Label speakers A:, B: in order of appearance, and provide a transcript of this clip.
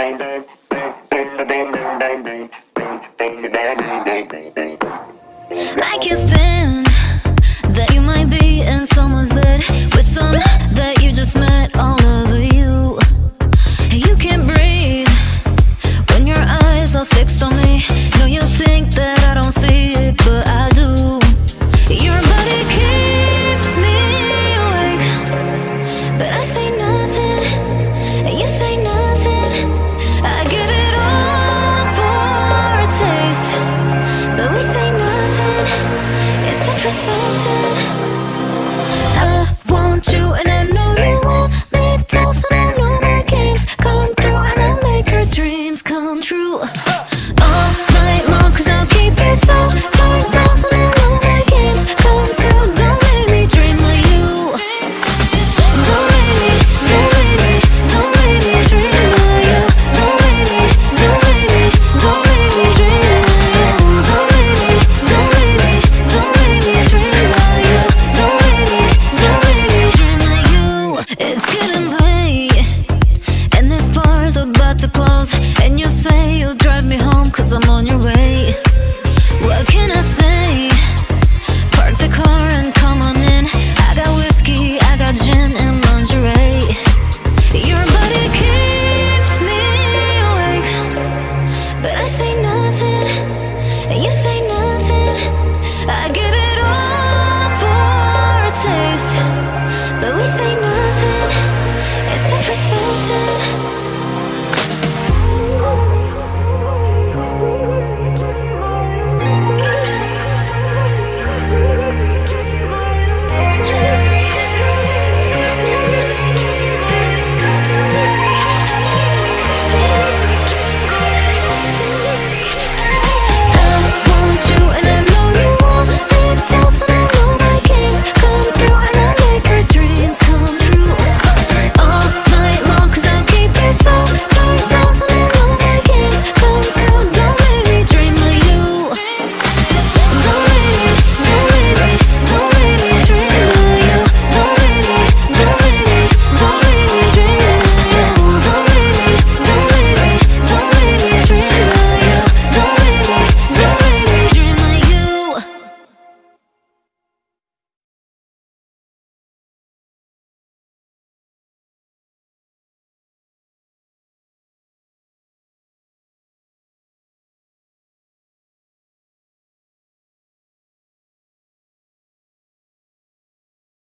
A: I can't stand that you might be in someone's bed with some that you just met all over you. You can't breathe when your eyes are fixed on me. No, you think that I don't see it. want you and cause I'm on your way What can I say? Park the car and come on in I got whiskey, I got gin and lingerie Your body keeps me awake But I stay.